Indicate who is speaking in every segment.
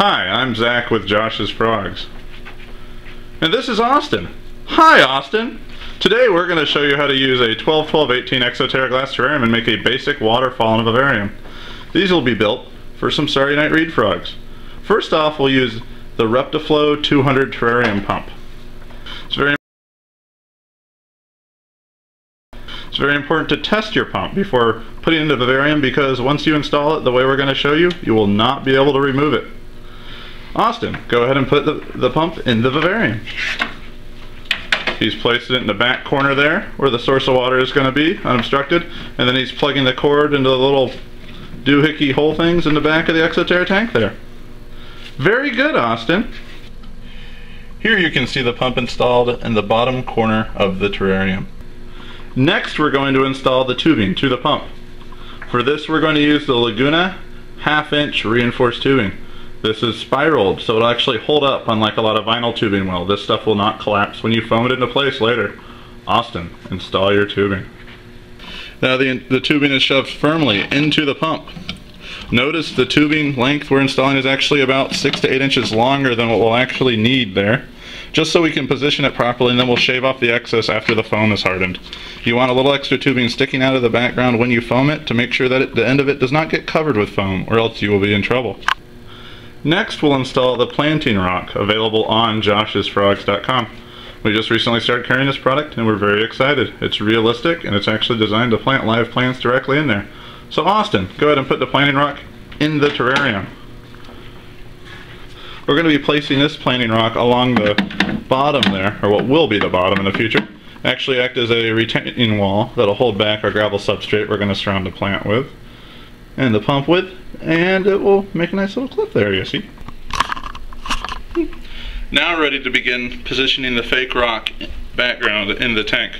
Speaker 1: Hi, I'm Zach with Josh's Frogs. And this is Austin. Hi, Austin! Today we're going to show you how to use a 12-12-18 Exo Terra glass terrarium and make a basic waterfall in a vivarium. These will be built for some Starry Night Reed frogs. First off, we'll use the Reptiflow 200 terrarium pump. It's very It's very important to test your pump before putting it in the vivarium because once you install it the way we're going to show you, you will not be able to remove it. Austin, go ahead and put the, the pump in the vivarium. He's placed it in the back corner there where the source of water is going to be, unobstructed, and then he's plugging the cord into the little doohickey hole things in the back of the Exo Terra tank there. Very good, Austin. Here you can see the pump installed in the bottom corner of the terrarium. Next we're going to install the tubing to the pump. For this we're going to use the Laguna half inch reinforced tubing. This is spiraled, so it'll actually hold up unlike a lot of vinyl tubing will. This stuff will not collapse when you foam it into place later. Austin, install your tubing. Now the, the tubing is shoved firmly into the pump. Notice the tubing length we're installing is actually about 6 to 8 inches longer than what we'll actually need there. Just so we can position it properly and then we'll shave off the excess after the foam is hardened. You want a little extra tubing sticking out of the background when you foam it to make sure that it, the end of it does not get covered with foam or else you will be in trouble. Next, we'll install the planting rock, available on joshsfrogs.com. We just recently started carrying this product and we're very excited. It's realistic and it's actually designed to plant live plants directly in there. So Austin, go ahead and put the planting rock in the terrarium. We're going to be placing this planting rock along the bottom there, or what will be the bottom in the future. Actually act as a retaining wall that'll hold back our gravel substrate we're going to surround the plant with and the pump width, and it will make a nice little clip there, you see. Now ready to begin positioning the fake rock background in the tank.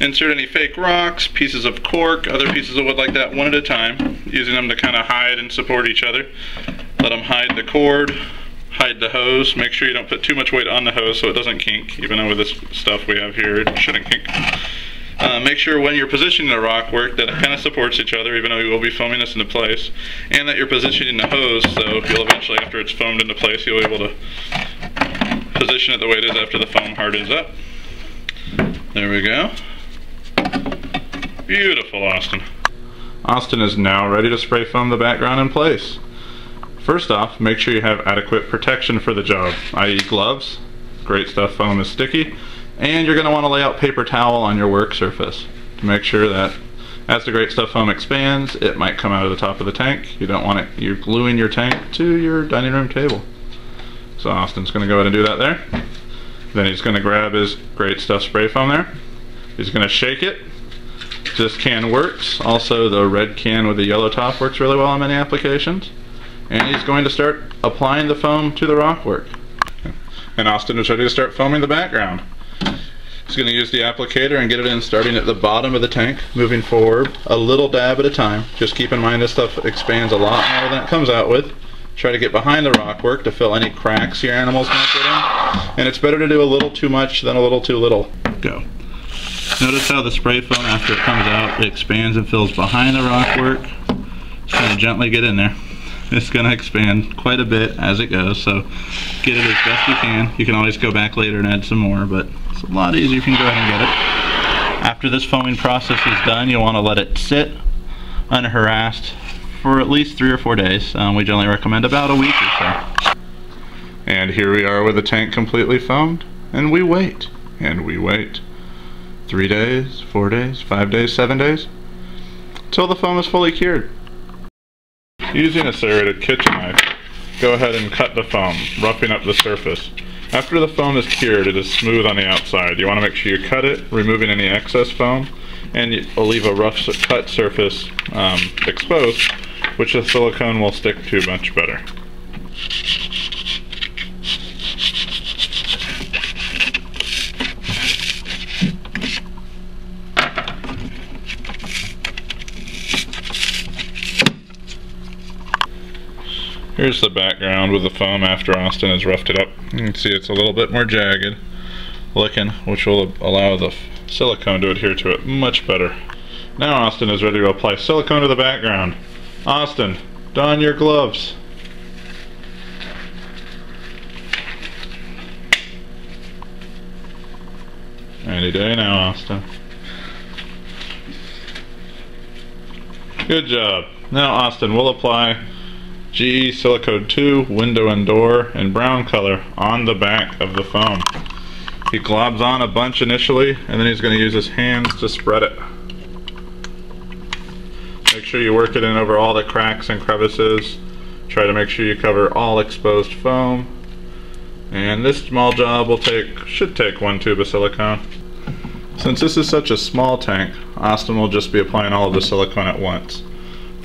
Speaker 1: Insert any fake rocks, pieces of cork, other pieces of wood like that one at a time, using them to kind of hide and support each other. Let them hide the cord, hide the hose. Make sure you don't put too much weight on the hose so it doesn't kink, even though with this stuff we have here it shouldn't kink. Uh, make sure when you're positioning the rock work that it kind of supports each other, even though you will be foaming this into place, and that you're positioning the hose so you'll eventually, after it's foamed into place, you'll be able to position it the way it is after the foam hardens up. There we go. Beautiful, Austin. Austin is now ready to spray foam the background in place. First off, make sure you have adequate protection for the job, i.e. gloves. Great stuff, foam is sticky and you're going to want to lay out paper towel on your work surface to make sure that as the great stuff foam expands, it might come out of the top of the tank. You don't want it, you're gluing your tank to your dining room table. So Austin's going to go ahead and do that there. Then he's going to grab his great stuff spray foam there. He's going to shake it. This can works. Also the red can with the yellow top works really well on many applications. And he's going to start applying the foam to the rock work. And Austin is ready to start foaming the background. Just going to use the applicator and get it in starting at the bottom of the tank, moving forward a little dab at a time. Just keep in mind this stuff expands a lot more than it comes out with. Try to get behind the rock work to fill any cracks your animals might get in. And it's better to do a little too much than a little too little. Go. Notice how the spray foam after it comes out, it expands and fills behind the rock work. Just kind of gently get in there it's going to expand quite a bit as it goes so get it as best you can you can always go back later and add some more but it's a lot easier. If you can go ahead and get it. After this foaming process is done you'll want to let it sit unharassed for at least three or four days. Um, we generally recommend about a week or so. And here we are with the tank completely foamed and we wait and we wait. Three days four days five days seven days until the foam is fully cured. Using a serrated kitchen knife, go ahead and cut the foam, roughing up the surface. After the foam is cured, it is smooth on the outside. You want to make sure you cut it, removing any excess foam, and you'll leave a rough cut surface um, exposed, which the silicone will stick to much better. Here's the background with the foam after Austin has roughed it up. You can see it's a little bit more jagged looking, which will allow the silicone to adhere to it much better. Now Austin is ready to apply silicone to the background. Austin, don your gloves. Any day now, Austin. Good job. Now, Austin, will apply GE Silicone 2 window and door in brown color on the back of the foam. He globs on a bunch initially, and then he's going to use his hands to spread it. Make sure you work it in over all the cracks and crevices. Try to make sure you cover all exposed foam. And this small job will take, should take one tube of silicone. Since this is such a small tank, Austin will just be applying all of the silicone at once.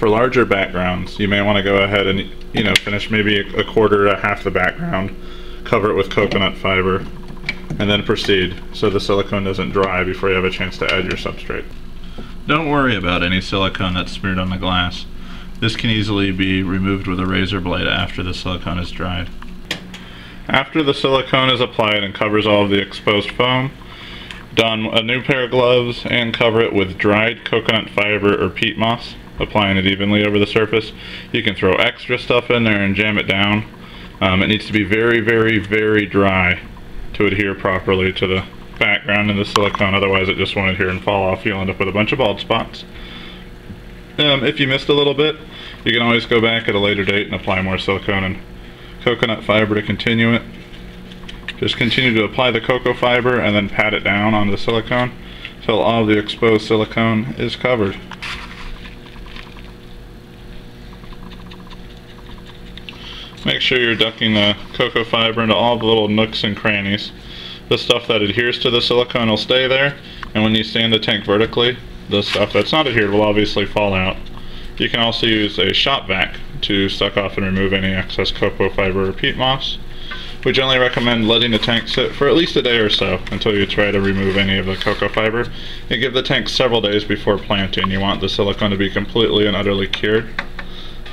Speaker 1: For larger backgrounds, you may want to go ahead and you know finish maybe a quarter to half the background, cover it with coconut fiber, and then proceed so the silicone doesn't dry before you have a chance to add your substrate. Don't worry about any silicone that's smeared on the glass. This can easily be removed with a razor blade after the silicone is dried. After the silicone is applied and covers all of the exposed foam, don a new pair of gloves and cover it with dried coconut fiber or peat moss, applying it evenly over the surface. You can throw extra stuff in there and jam it down. Um, it needs to be very, very, very dry to adhere properly to the background in the silicone, otherwise it just won't adhere and fall off. You'll end up with a bunch of bald spots. Um, if you missed a little bit, you can always go back at a later date and apply more silicone and coconut fiber to continue it. Just continue to apply the cocoa fiber and then pat it down on the silicone until all the exposed silicone is covered. Make sure you're ducking the cocoa fiber into all the little nooks and crannies. The stuff that adheres to the silicone will stay there, and when you stand the tank vertically, the stuff that's not adhered will obviously fall out. You can also use a shop vac to suck off and remove any excess cocoa fiber or peat moss. We generally recommend letting the tank sit for at least a day or so until you try to remove any of the cocoa fiber. And give the tank several days before planting. You want the silicone to be completely and utterly cured.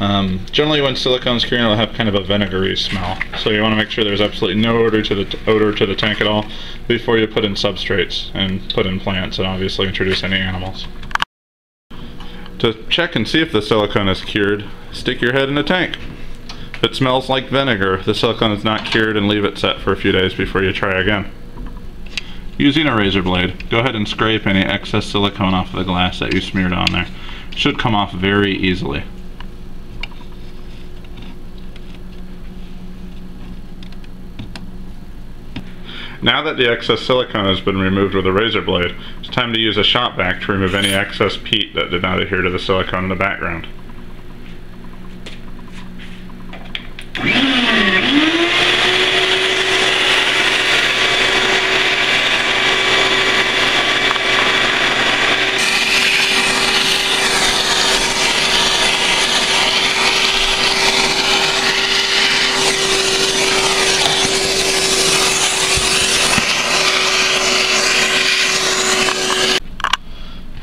Speaker 1: Um, generally when silicone's curing it'll have kind of a vinegary smell. So you want to make sure there's absolutely no odor to the odor to the tank at all before you put in substrates and put in plants and obviously introduce any animals. To check and see if the silicone is cured, stick your head in the tank. If it smells like vinegar, the silicone is not cured and leave it set for a few days before you try again. Using a razor blade, go ahead and scrape any excess silicone off of the glass that you smeared on there. It should come off very easily. Now that the excess silicone has been removed with a razor blade, it's time to use a shop vac to remove any excess peat that did not adhere to the silicone in the background.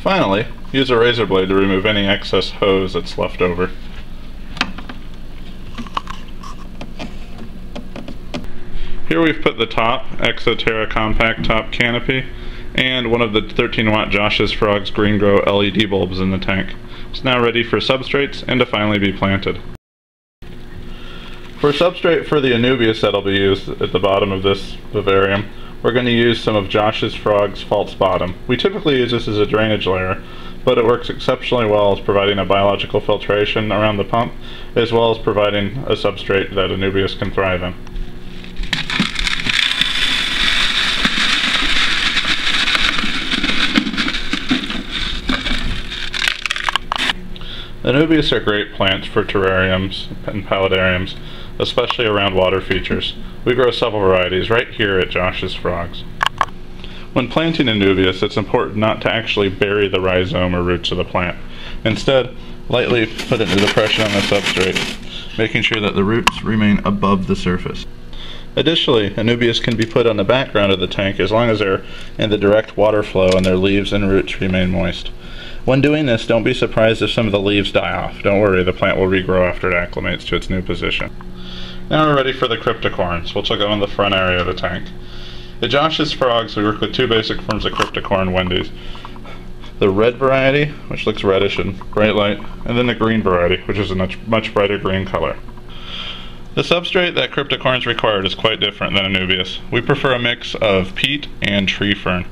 Speaker 1: Finally, use a razor blade to remove any excess hose that's left over. Here we've put the top Exoterra Compact Top Canopy and one of the 13 watt Josh's Frogs Green Grow LED bulbs in the tank. It's now ready for substrates and to finally be planted. For substrate for the Anubias that'll be used at the bottom of this vivarium, we're going to use some of Josh's Frog's False Bottom. We typically use this as a drainage layer, but it works exceptionally well as providing a biological filtration around the pump, as well as providing a substrate that Anubias can thrive in. Anubias are great plants for terrariums and paludariums, especially around water features. We grow several varieties right here at Josh's Frogs. When planting Anubias, it's important not to actually bury the rhizome or roots of the plant. Instead, lightly put it into the depression on the substrate, making sure that the roots remain above the surface. Additionally, Anubias can be put on the background of the tank as long as they're in the direct water flow and their leaves and roots remain moist. When doing this, don't be surprised if some of the leaves die off. Don't worry, the plant will regrow after it acclimates to its new position. Now we're ready for the cryptocorynes, which will go in the front area of the tank. At Josh's Frogs, we work with two basic forms of cryptocoryne wendtii. The red variety, which looks reddish and bright light, and then the green variety, which is a much, much brighter green color. The substrate that cryptocorynes required is quite different than Anubias. We prefer a mix of peat and tree fern.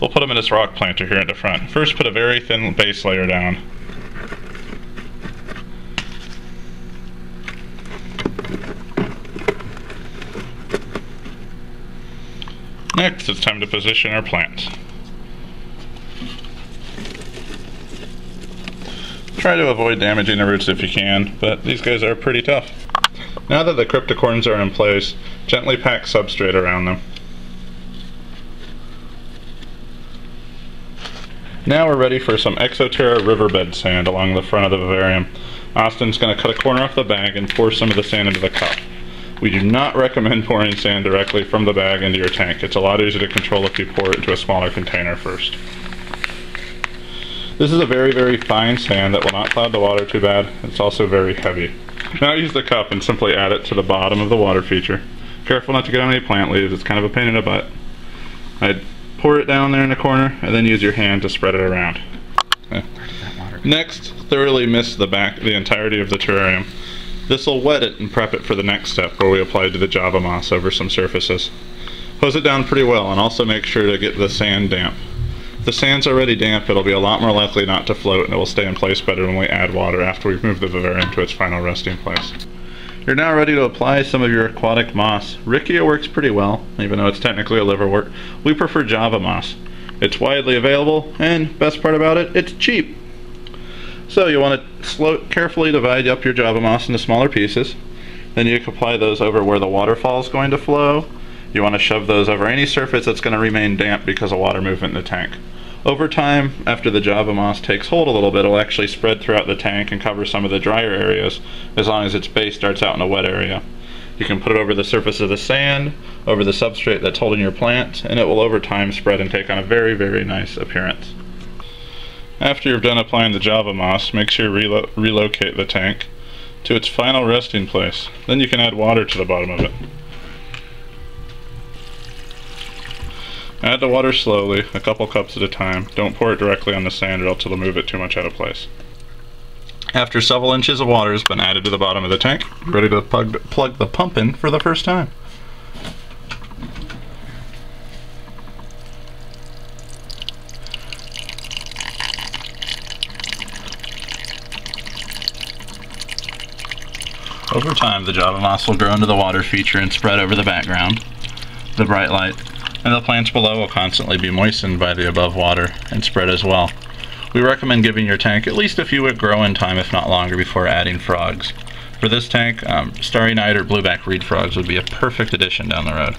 Speaker 1: We'll put them in this rock planter here at the front. First put a very thin base layer down. Next, it's time to position our plants. Try to avoid damaging the roots if you can, but these guys are pretty tough. Now that the cryptocorynes are in place, gently pack substrate around them. Now we're ready for some Exoterra riverbed sand along the front of the vivarium. Austin's going to cut a corner off the bag and pour some of the sand into the cup. We do not recommend pouring sand directly from the bag into your tank. It's a lot easier to control if you pour it into a smaller container first. This is a very, very fine sand that will not cloud the water too bad. It's also very heavy. Now use the cup and simply add it to the bottom of the water feature. Careful not to get on any plant leaves, it's kind of a pain in the butt. I'd pour it down there in the corner and then use your hand to spread it around. Next, thoroughly mist the back, the entirety of the terrarium. This will wet it and prep it for the next step where we apply it to the Java moss over some surfaces. Hose it down pretty well and also make sure to get the sand damp. If the sand's already damp, it'll be a lot more likely not to float and it will stay in place better when we add water after we've moved the vivarium to its final resting place. You're now ready to apply some of your aquatic moss. Riccia works pretty well, even though it's technically a liverwort. We prefer Java moss. It's widely available, and best part about it, it's cheap. So you want to slow, carefully divide up your Java moss into smaller pieces. Then you can apply those over where the waterfall is going to flow. You want to shove those over any surface that's going to remain damp because of water movement in the tank. Over time, after the Java moss takes hold a little bit, it'll actually spread throughout the tank and cover some of the drier areas as long as its base starts out in a wet area. You can put it over the surface of the sand, over the substrate that's holding your plant, and it will over time spread and take on a very, very nice appearance. After you're done applying the Java moss, make sure you relo relocate the tank to its final resting place. Then you can add water to the bottom of it. Add the water slowly, a couple cups at a time. Don't pour it directly on the sand or else it'll move it too much out of place. After several inches of water has been added to the bottom of the tank, ready to plug, plug the pump in for the first time. Over time, the Java moss will grow into the water feature and spread over the background, the bright light, and the plants below will constantly be moistened by the above water and spread as well. We recommend giving your tank at least a few week growing time, if not longer, before adding frogs. For this tank, um, Starry Night or Blueback Reed frogs would be a perfect addition down the road.